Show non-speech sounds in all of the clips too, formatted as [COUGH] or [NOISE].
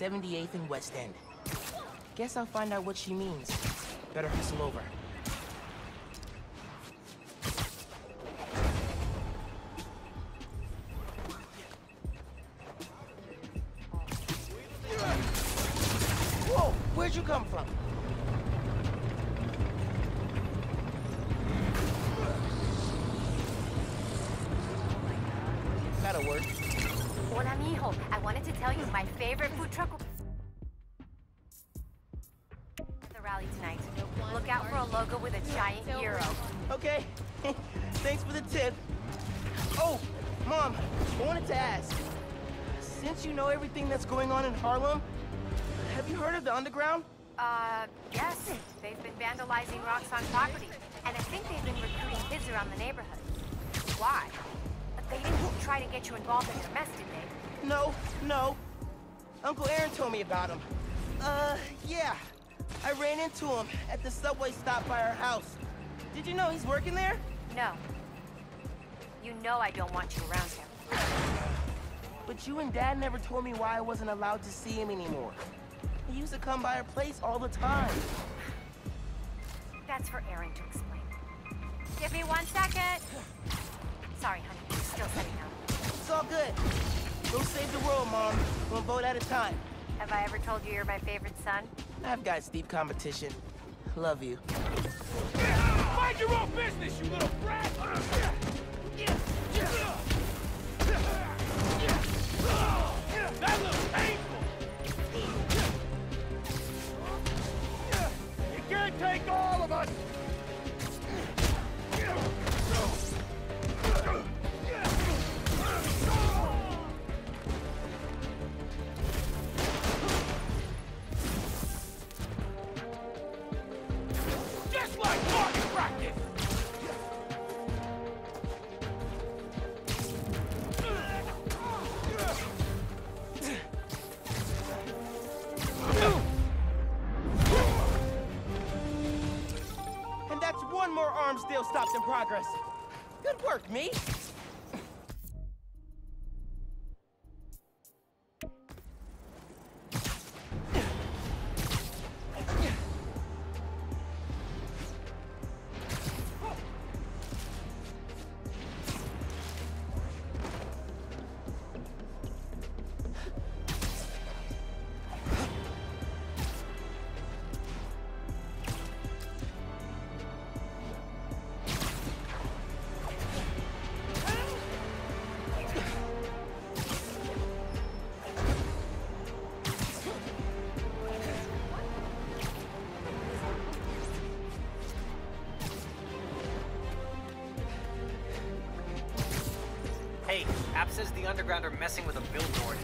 78th and West End. Guess I'll find out what she means. Better hustle over. Into him at the subway stop by our house. Did you know he's working there? No. You know I don't want you around him. But you and Dad never told me why I wasn't allowed to see him anymore. He used to come by our place all the time. That's for Aaron to explain. Give me one second. Sorry, honey. Still setting up. It's all good. Go save the world, Mom. One vote at a time. Have I ever told you you're my favorite son? I've got steep competition. Love you. Mind your own business, you little brat! That looks painful! You can't take all of us! Says the Underground are messing with a billboard.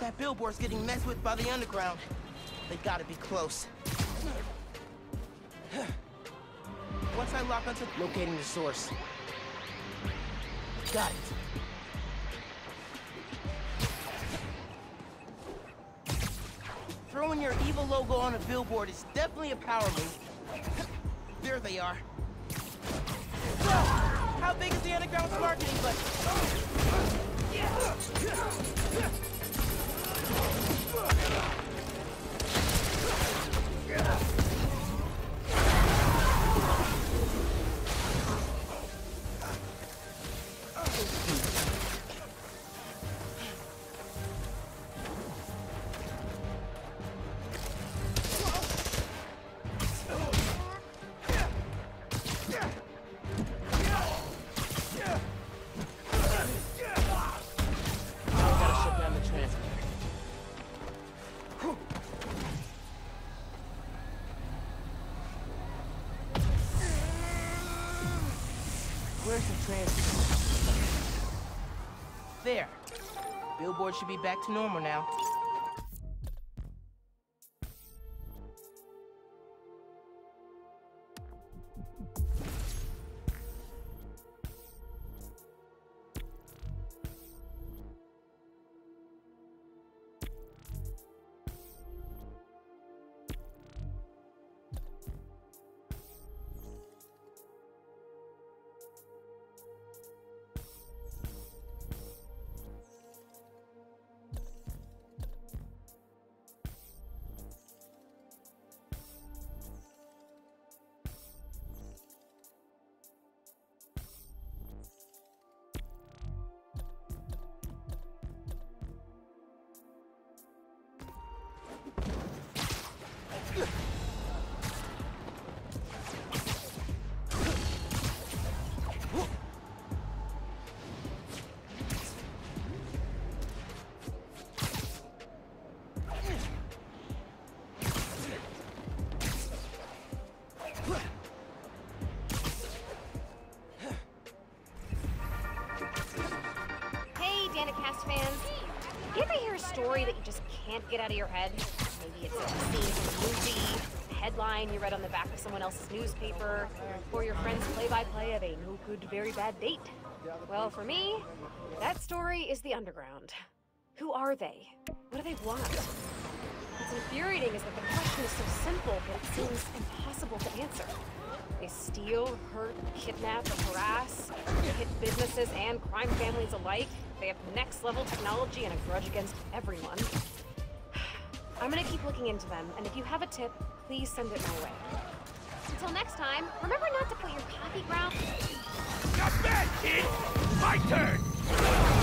That billboard's getting messed with by the Underground. They gotta be close. Once I lock onto locating the source. Got it. Your evil logo on a billboard is definitely a power move. There they are. How big is the Underground's marketing budget? Should be back to normal now. Story that you just can't get out of your head? Maybe it's a scene from a movie, a headline you read on the back of someone else's newspaper, or your friend's play-by-play of a no-good, very bad date. Well, for me, that story is the underground. Who are they? What do they want? What's infuriating is that the question is so simple, but it seems impossible to answer. They steal, hurt, kidnap, harass, hit businesses and crime families alike. They have next level technology and a grudge against everyone. I'm gonna keep looking into them, and if you have a tip, please send it my way. Until next time, remember not to put your coffee ground. Not bad, kid! My turn!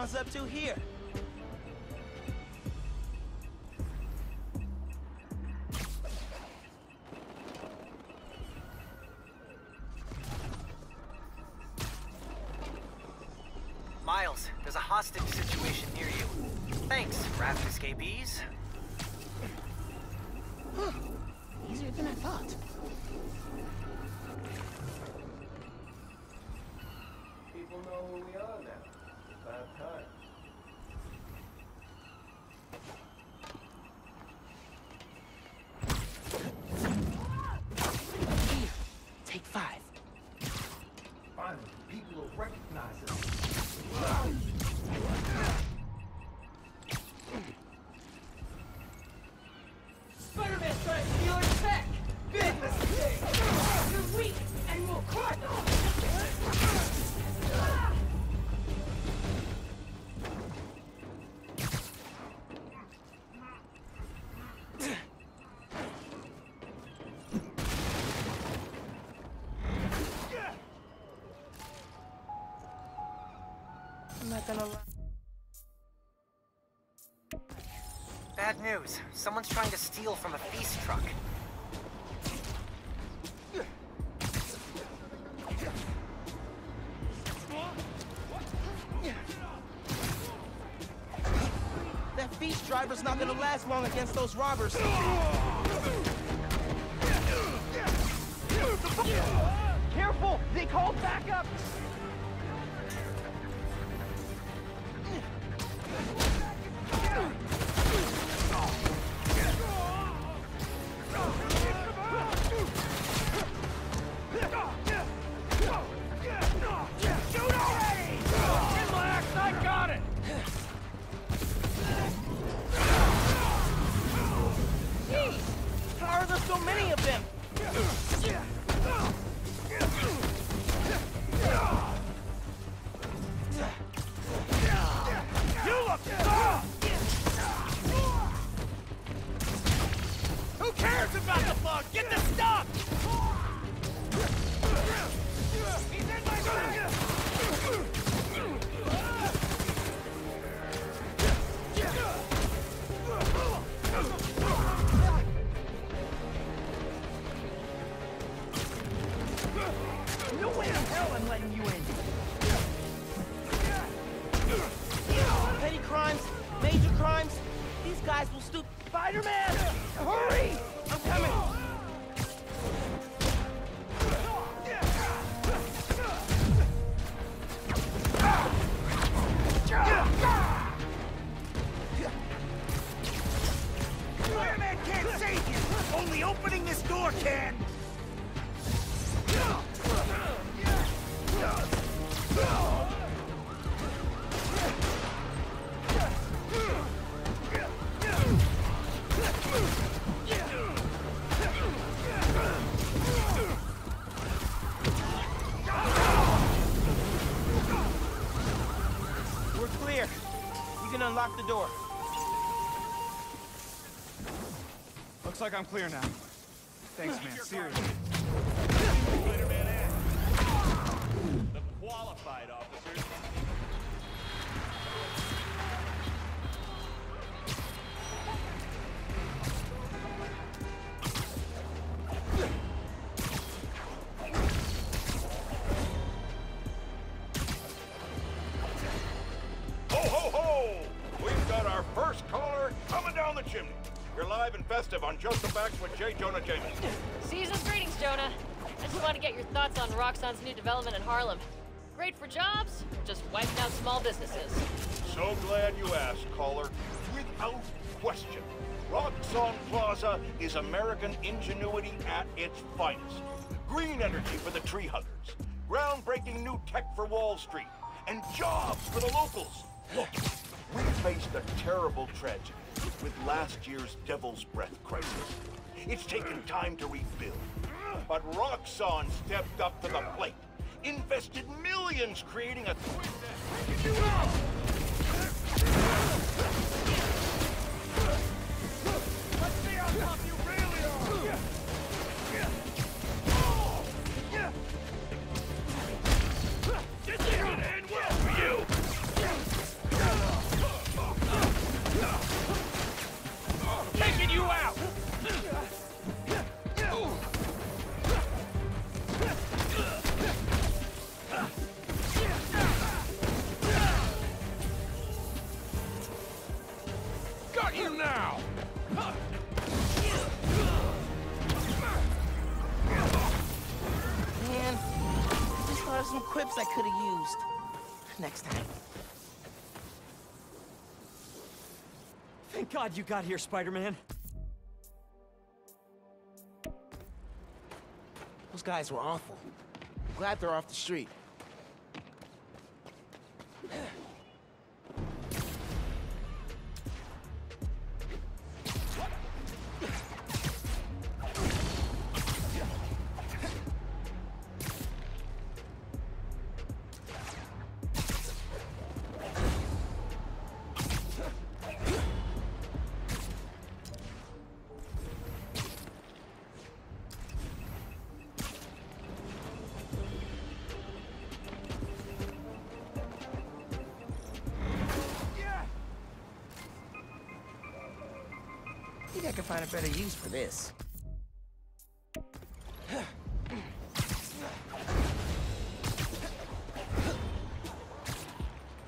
What up to here. I'm not gonna lie. Bad news. Someone's trying to steal from a feast truck. That feast driver's not gonna last long against those robbers. Careful! They called backup! Shoot door. Looks like I'm clear now. Thanks, man. Seriously. Qualified, on Roxxon's new development in Harlem. Great for jobs, just wiping out small businesses? So glad you asked, caller. Without question, Roxxon Plaza is American ingenuity at its finest. Green energy for the tree huggers, groundbreaking new tech for Wall Street, and jobs for the locals. Look, we faced a terrible tragedy with last year's Devil's Breath crisis. It's taken time to rebuild, but Roxxon stepped up to the plate, invested millions creating a Let's see how God you got here, Spider-Man. Those guys were awful. I'm glad they're off the street. Maybe I can find a better use for this.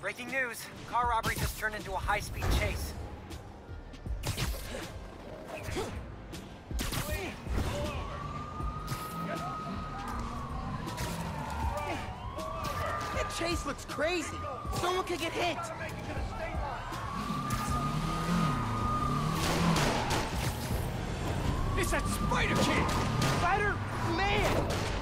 Breaking news. Car robbery just turned into a high-speed chase. That chase looks crazy. Someone could get hit. That Spider Kid! Spider Man!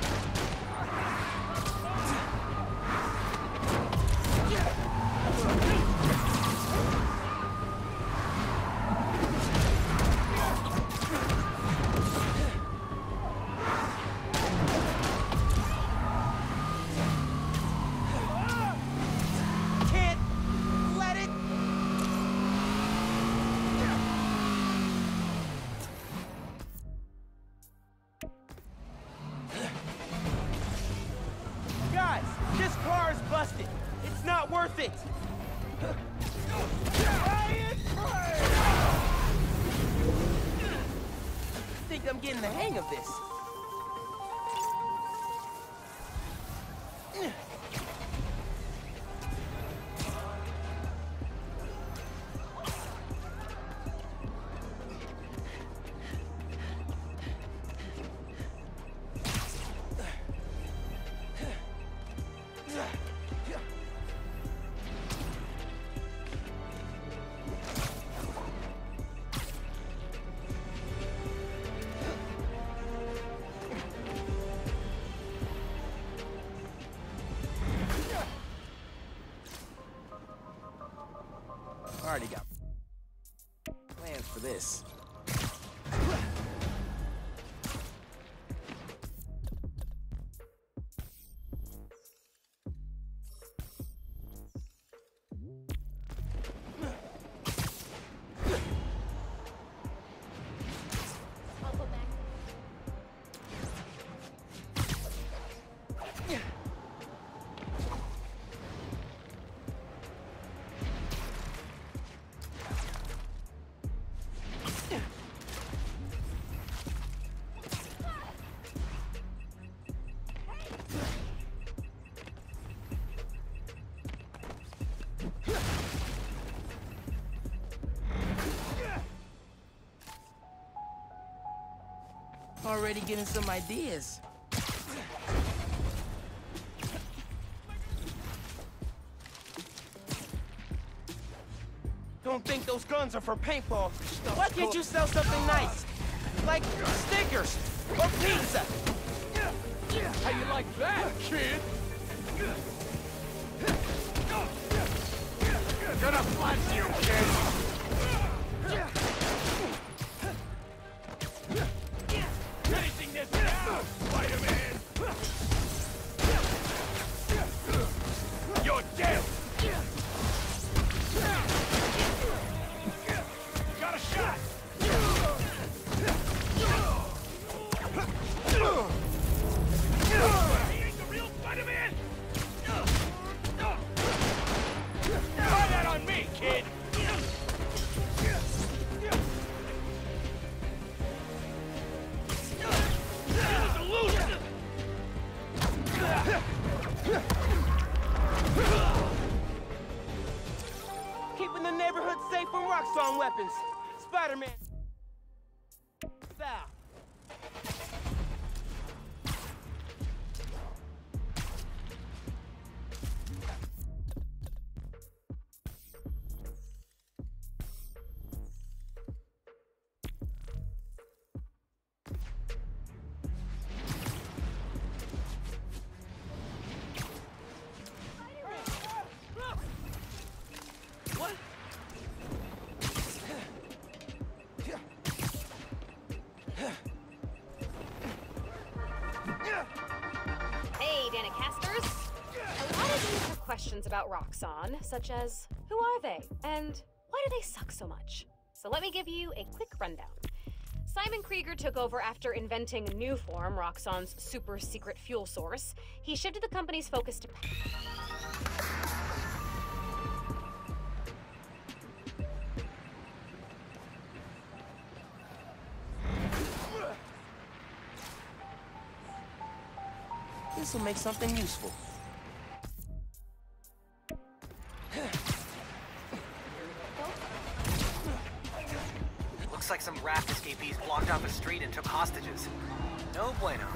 Already getting some ideas. Don't think those guns are for paintball. Why can't you sell something nice? Like Snickers or pizza? How you like that, kid? Gonna flash you, kid! Questions about Roxxon, such as who are they and why do they suck so much? So let me give you a quick rundown. Simon Krieger took over after inventing Nuform, Roxxon's super secret fuel source. He shifted the company's focus to. This will make something useful. Raft blocked off a street and took hostages. No bueno.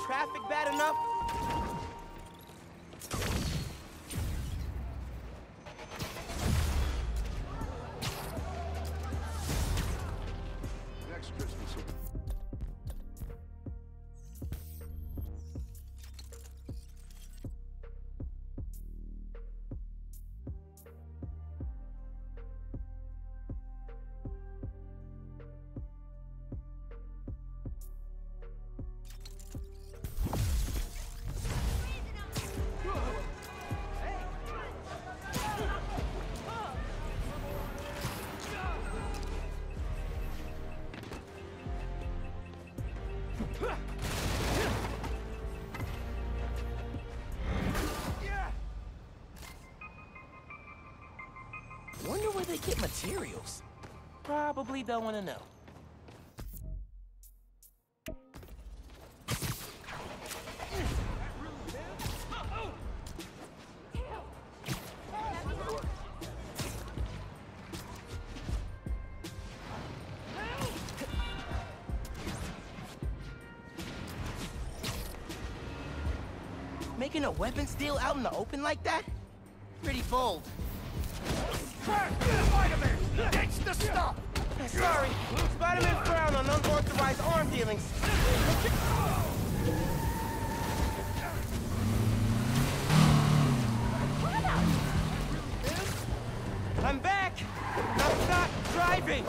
Traffic bad enough? They get materials. Probably don't want to know. Making a weapons deal out in the open like that? Pretty bold. Spider-Man! Ditch the stop. Sorry, Spider-Man frowned on unauthorized arm dealings. I'm back! Now stop driving!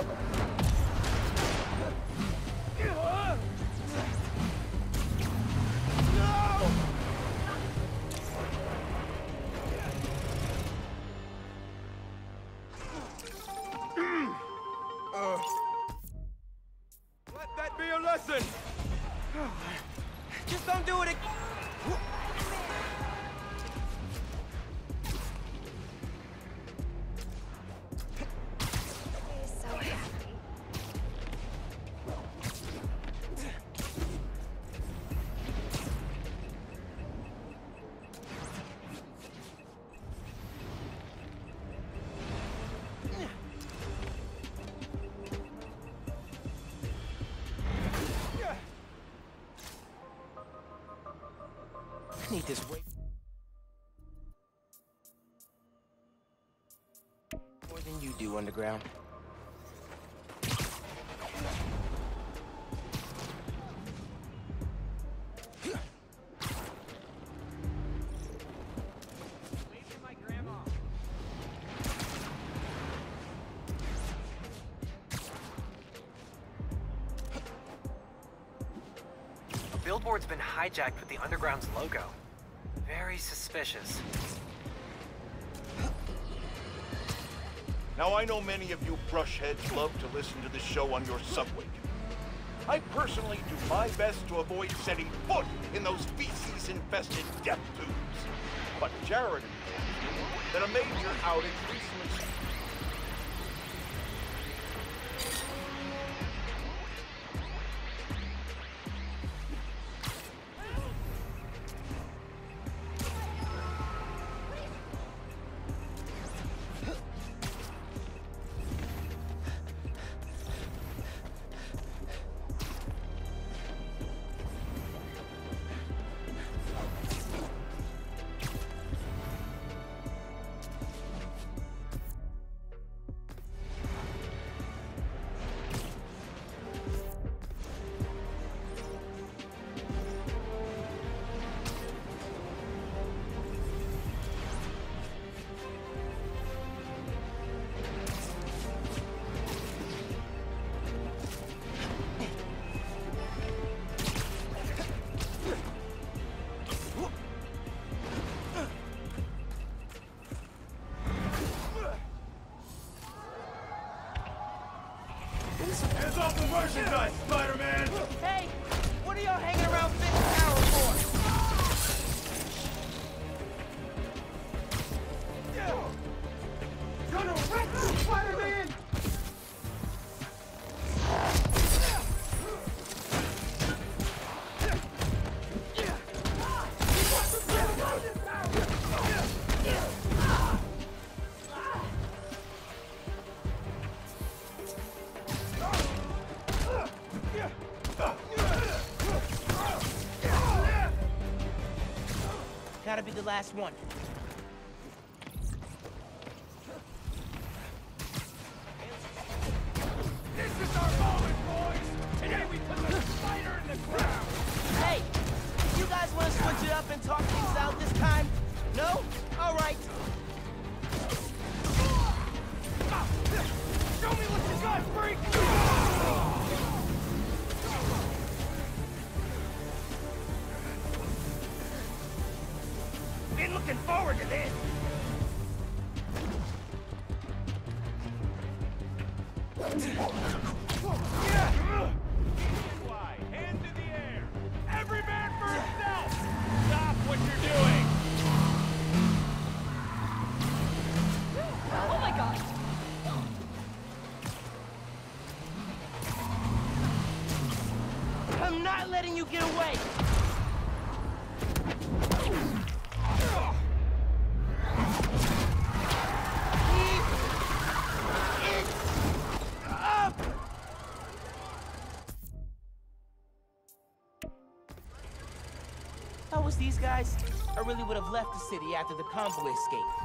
Need this way more than you do, Underground. Billboard's been hijacked with the Underground's logo. Very suspicious. Now, I know many of you brushheads love to listen to this show on your subway. I personally do my best to avoid setting foot in those feces-infested death tubes. But Jared informs that a major outage recently... Gotta be the last one. I really would have left the city after the convoy escaped.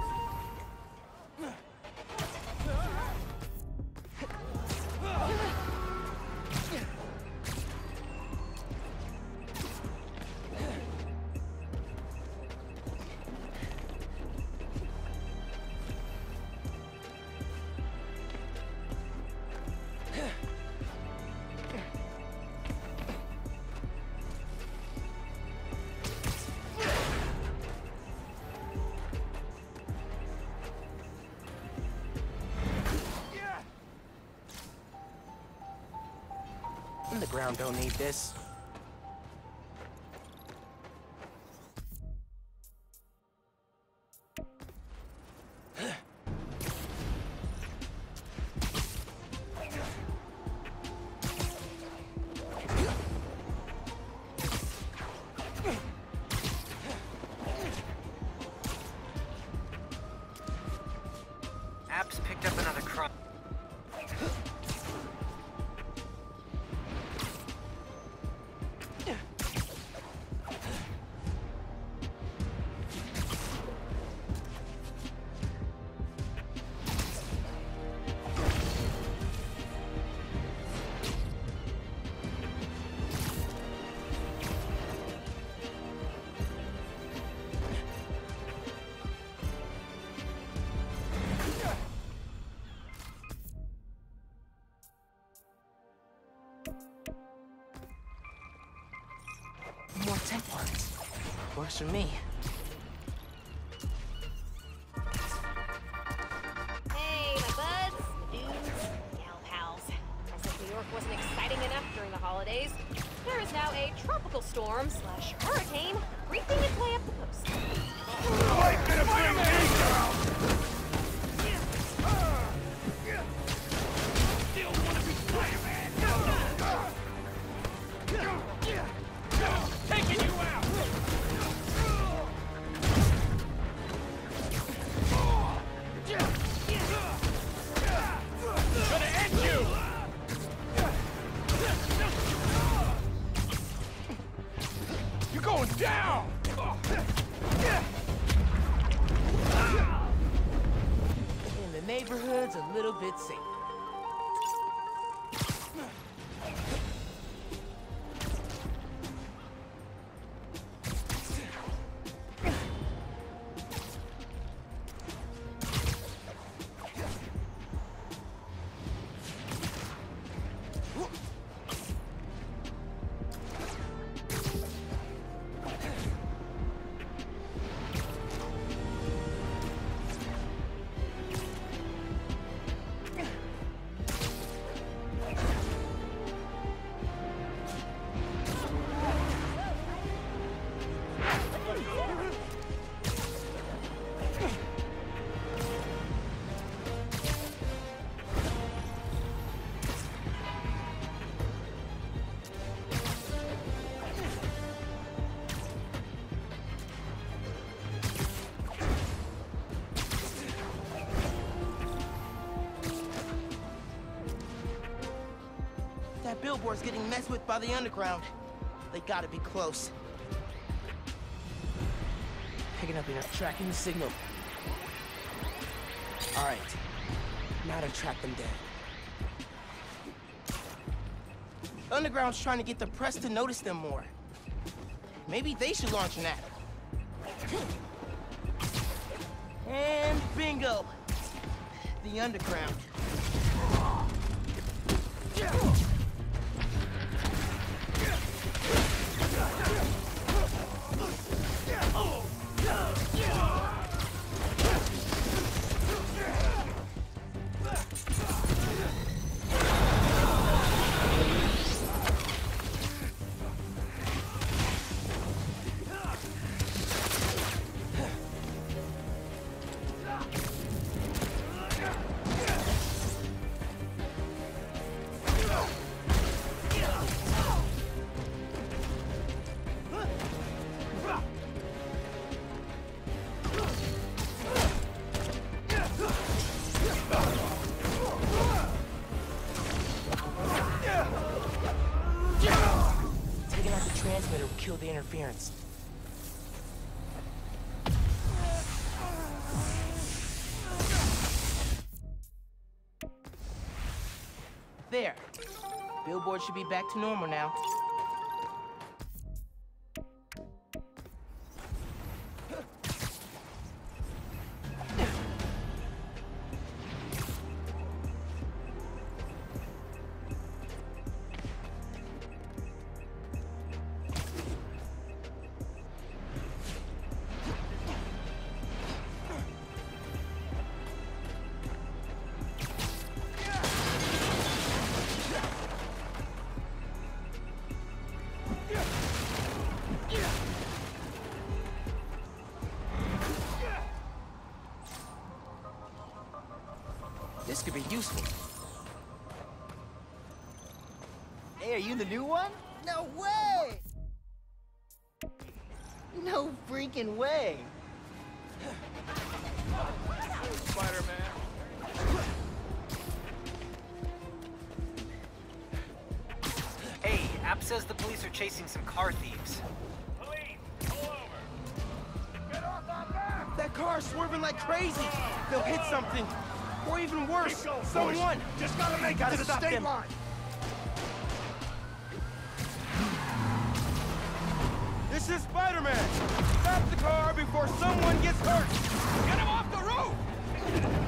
Underground don't need this. For me. Down! And the neighborhood's a little bit safer. Billboard's getting messed with by the underground. They gotta be close. Picking up enough tracking the signal. Alright. Now to track them down. Underground's trying to get the press to notice them more. Maybe they should launch an ad. And bingo! The underground. Interference. There. Billboard should be back to normal now. Useful. Hey, are you the new one? No way! No freaking way! Spider-Man. Hey, App says the police are chasing some car thieves. Police, pull over. Get off our back! That car's swerving like crazy. They'll hit something. Or even worse, going, boys. someone. Just gotta make it to the state them. line. This is Spider-Man. Stop the car before someone gets hurt. Get him off the roof!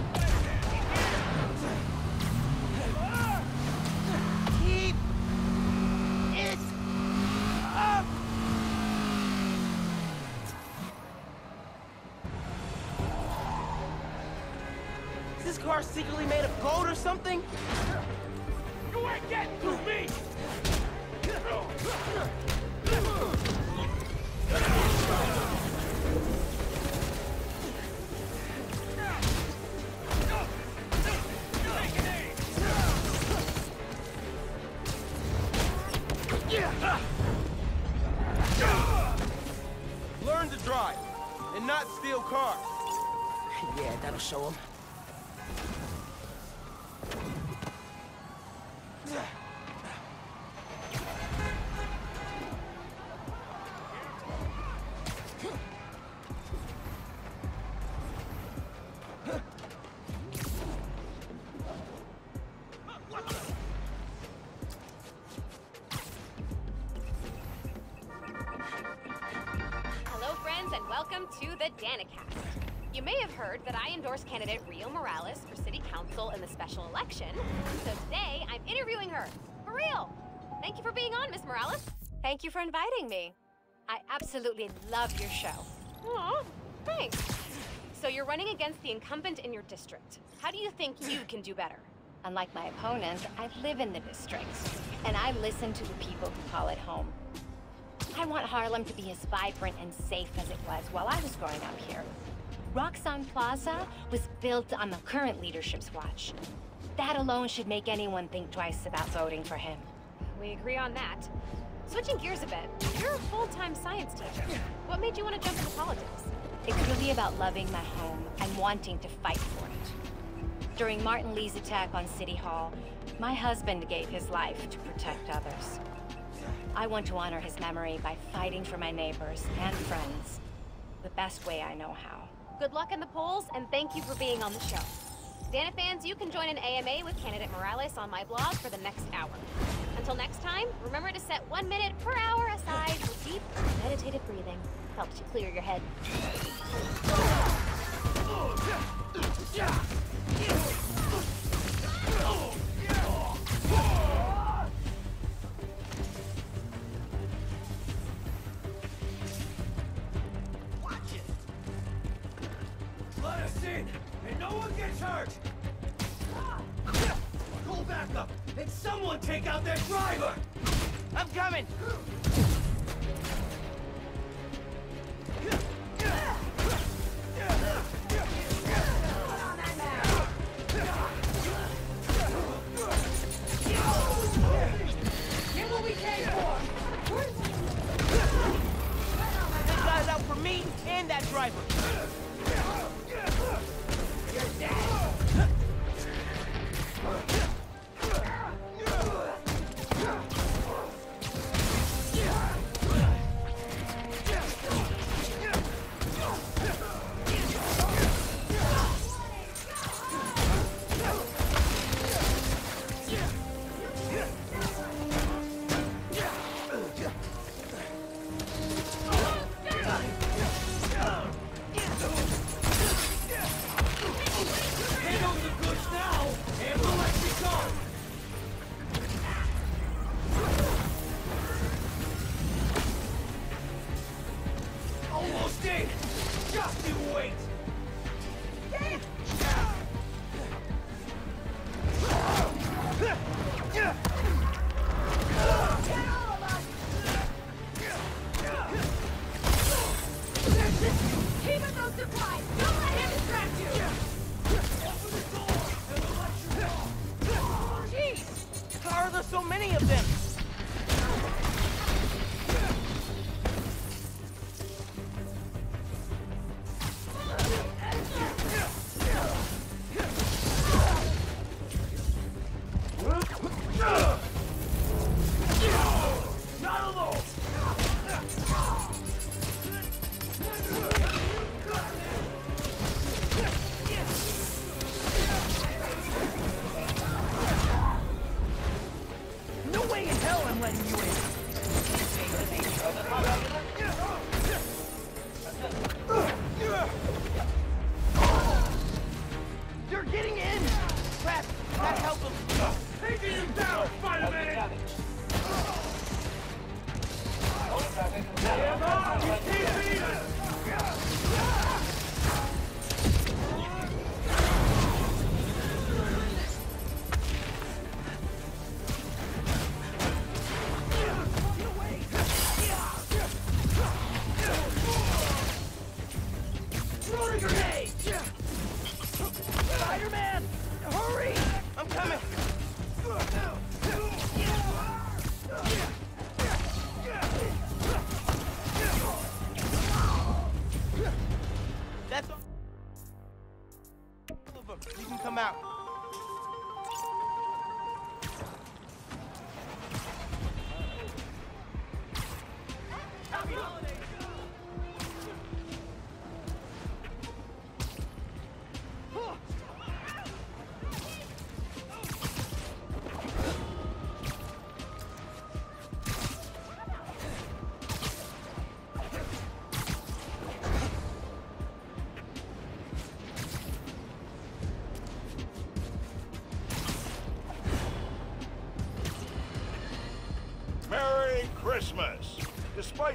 Welcome to the Danikast. You may have heard that I endorsed candidate Rio Morales for city council in the special election, so today I'm interviewing her. For real! Thank you for being on, Miss Morales. Thank you for inviting me. I absolutely love your show. Aw, thanks. So you're running against the incumbent in your district. How do you think you [CLEARS THROAT] can do better? Unlike my opponents, I live in the district, and I listen to the people who call it home. I want Harlem to be as vibrant and safe as it was while I was growing up here. Roxxon Plaza was built on the current leadership's watch. That alone should make anyone think twice about voting for him. We agree on that. Switching gears a bit, you're a full-time science teacher. What made you want to jump into politics? It's really about loving my home and wanting to fight for it. During Martin Li's attack on City Hall, my husband gave his life to protect others. I want to honor his memory by fighting for my neighbors and friends the best way I know how. Good luck in the polls, and thank you for being on the show. Dana fans, you can join an AMA with candidate Morales on my blog for the next hour. Until next time, remember to set one minute per hour aside for deep, meditative breathing. Helps you clear your head. Oh, Let gets hurt! Pull back up, and someone take out that driver! I'm coming!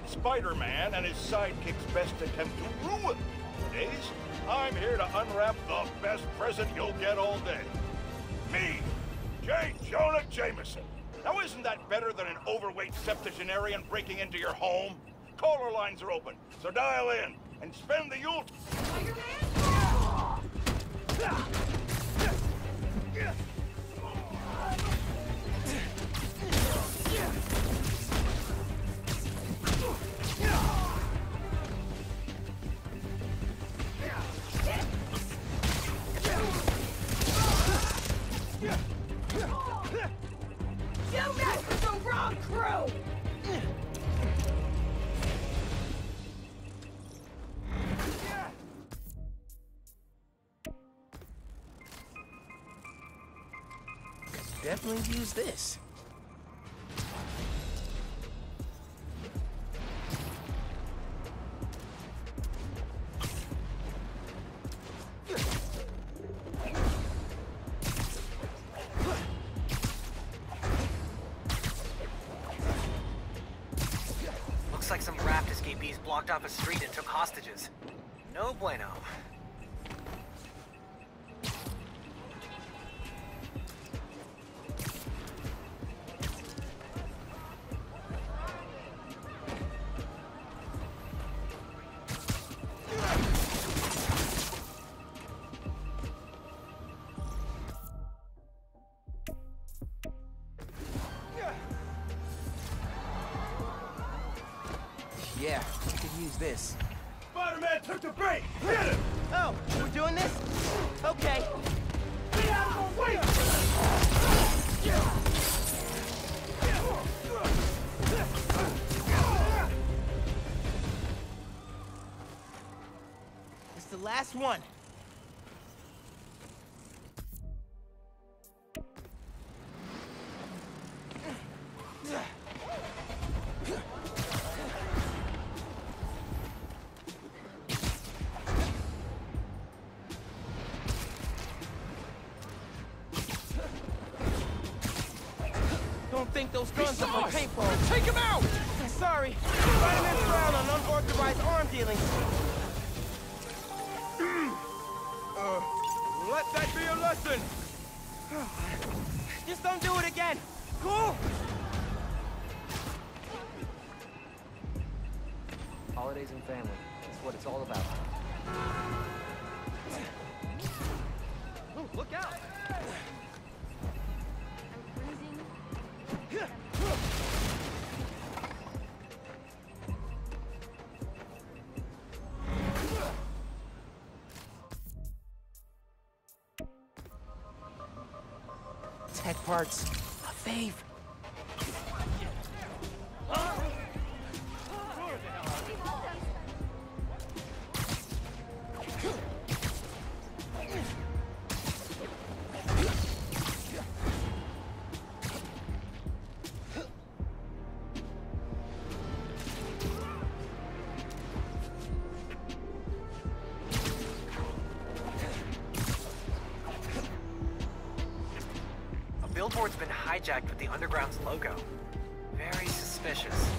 Spider-Man and his sidekick's best attempt to ruin the days, I'm here to unwrap the best present you'll get all day. Me, J. Jonah Jameson. Now isn't that better than an overweight septuagenarian breaking into your home? Caller lines are open, so dial in and spend the Yule... You Definitely use this. This. Spider-Man took the bait! Hit him! Oh, we're doing this? Okay. Get out of the way! It's the last one. Parts. A fave. Billboard's been hijacked with the Underground's logo. Very suspicious.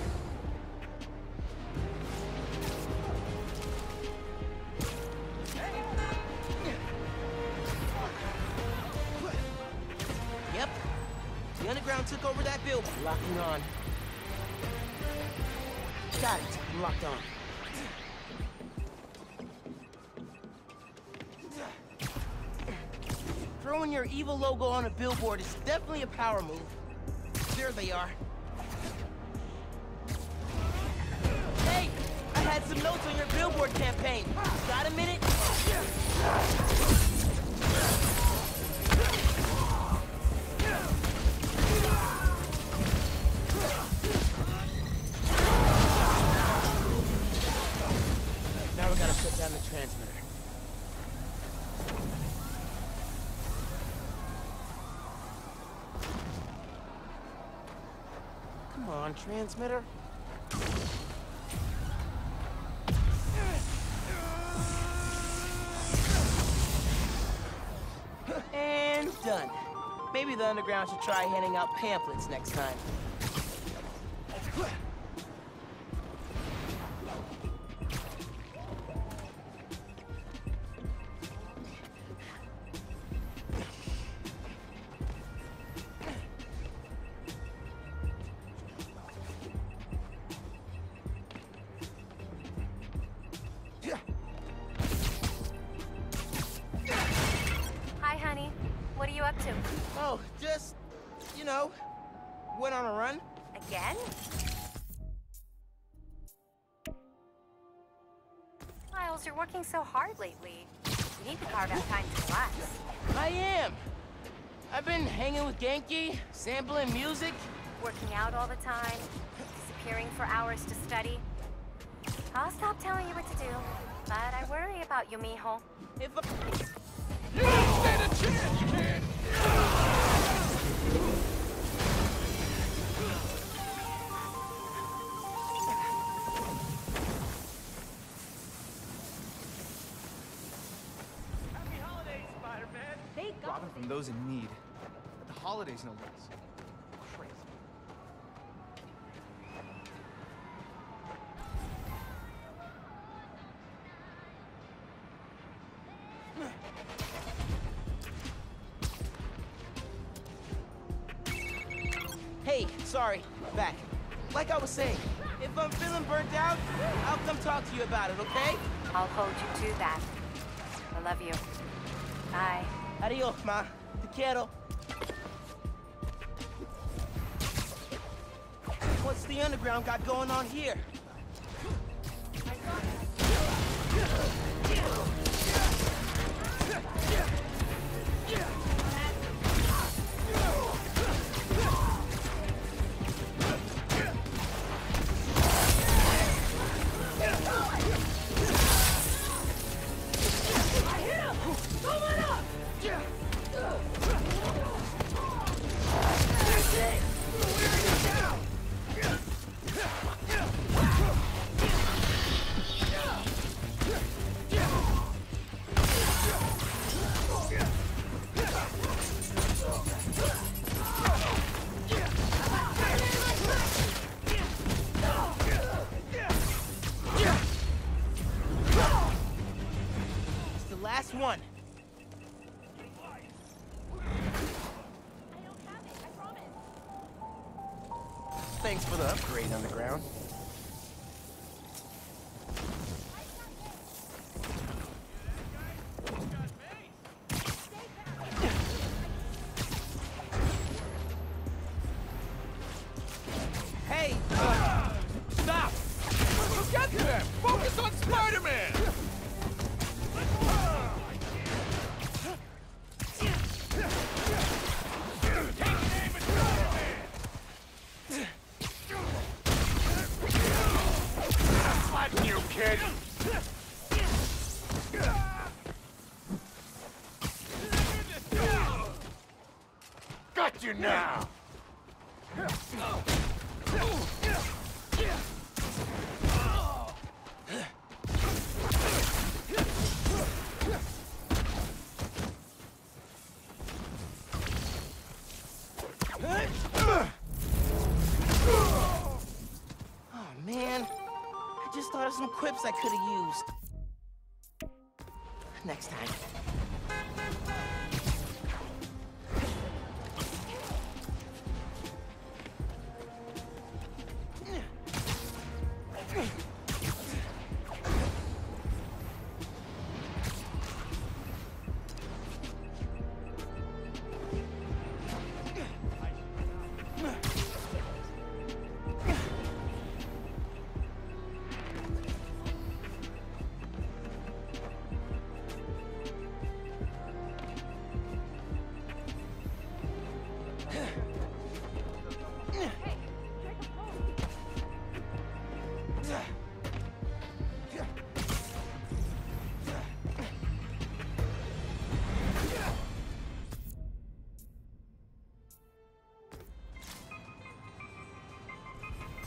Yep. The underground took over that building. Locking on. Got it. I'm locked on. Throwing your evil logo on a billboard is definitely a power move. There they are. Hey! I had some notes on your billboard campaign. Got a minute? Transmitter. And done. Maybe the underground should try handing out pamphlets next time. Run. Again? Miles, you're working so hard lately. You need to carve out time to relax. I am. I've been hanging with Ganke, sampling music. Working out all the time, disappearing for hours to study. I'll stop telling you what to do, but I worry about you, mijo. If I... You don't stand a chance, kid! Those in need. At the holidays, no less. Crazy. Hey, sorry, back. Like I was saying, if I'm feeling burnt out, I'll come talk to you about it, okay? I'll hold you to that. I love you. Bye. Adios, ma. Te quiero. What's the underground got going on here? Now! Oh man, I just thought of some quips I could have used.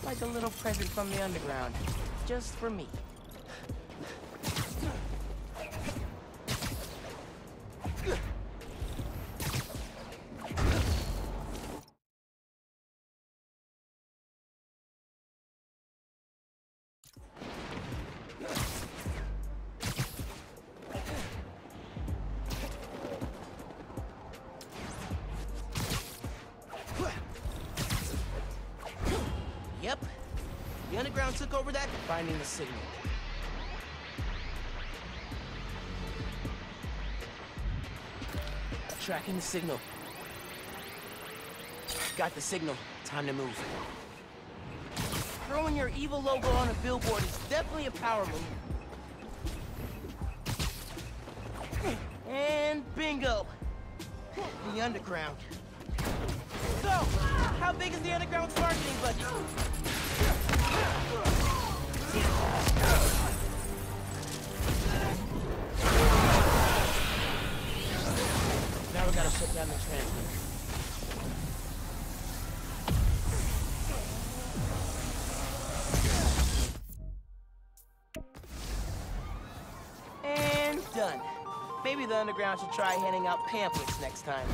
Like a little present from the underground. Just for me. Finding the signal. Tracking the signal. got the signal. Time to move. Throwing your evil logo on a billboard is definitely a power move. And bingo! The underground. So, how big is the underground's marketing budget? Now we gotta shut down the transmitter. And done. Maybe the underground should try handing out pamphlets next time.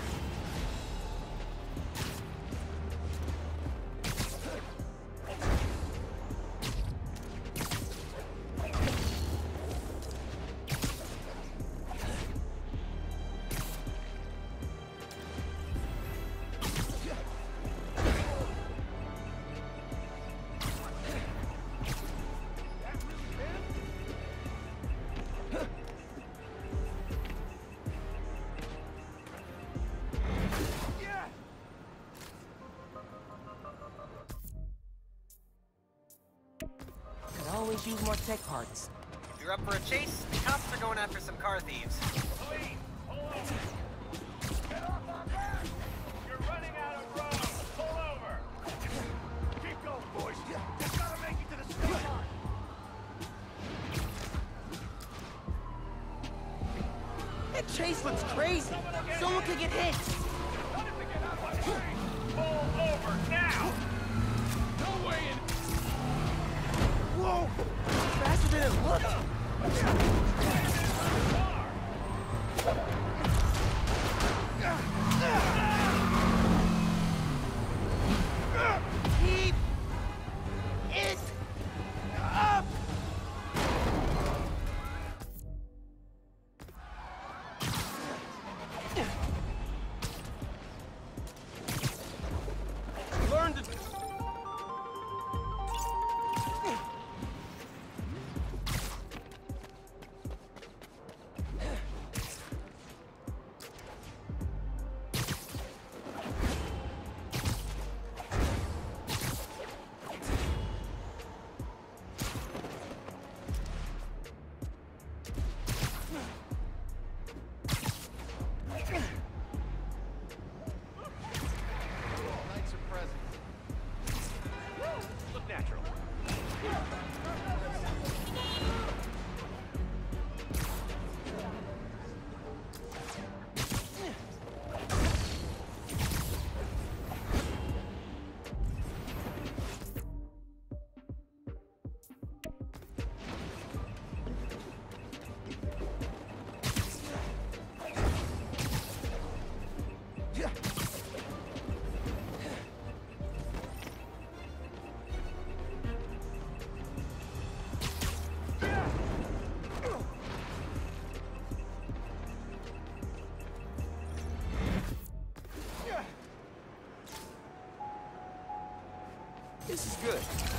This is good.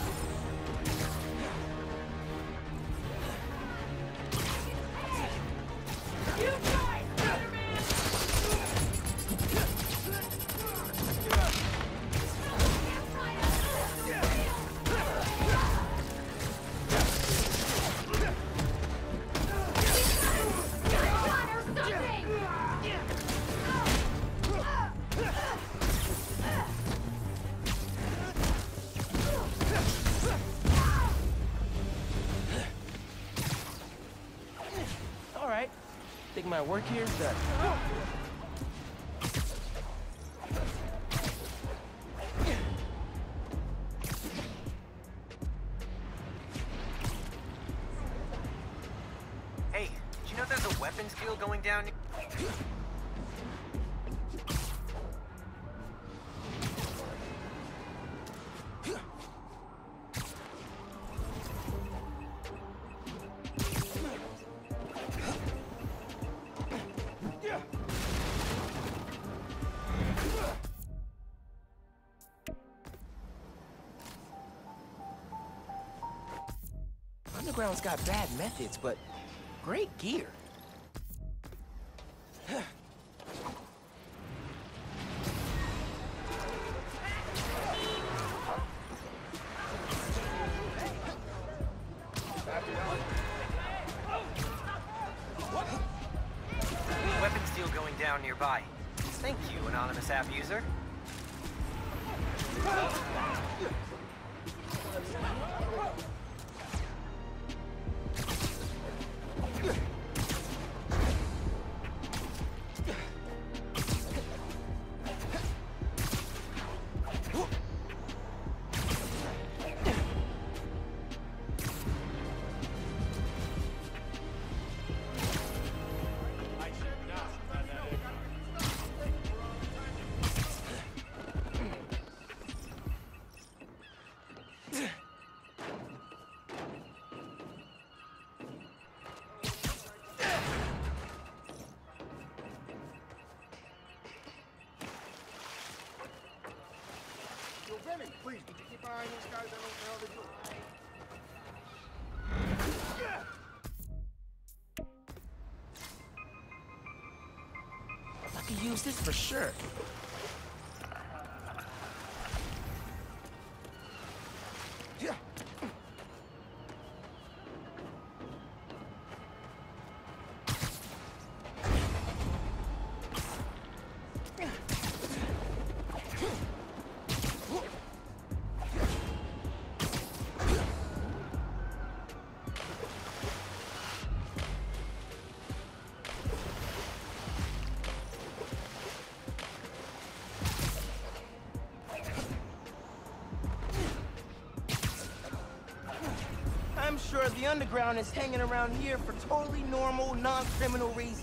My work here is done. Underground's got bad methods, but great gear. Guys? Don't know what the hell they're. I could use this for sure. Is hanging around here for totally normal, non-criminal reasons.